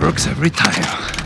Works every time.